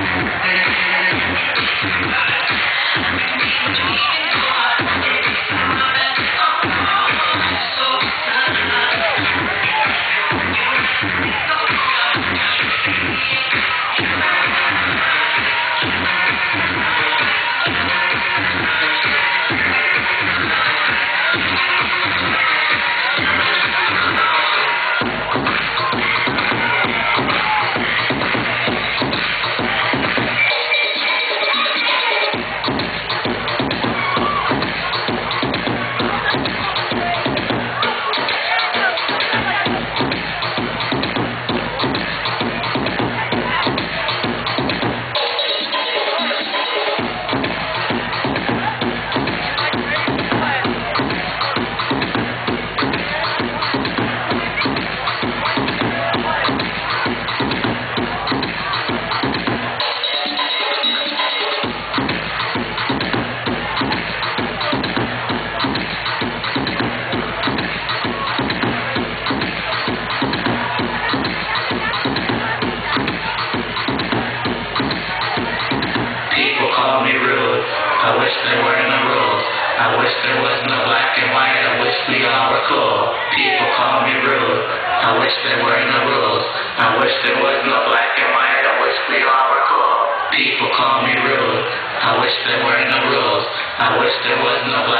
to you. I wish there was no black and white. I wish we all were cool. People call me rude. I wish there were no rules. I wish there was no black and white. I wish we all were cool. People call me rude. I wish there were no rules. I wish there was no black.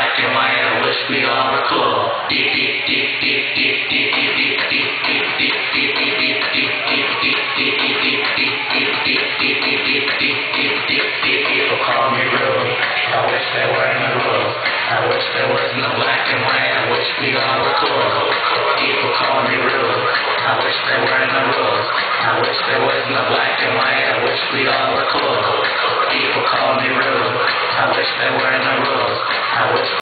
Beyond recordable, people call me rude. I wish there weren't no rules. I wish there wasn't no black and white. I wish we all were cool. People call me rude. I wish there weren't no rules. I wish.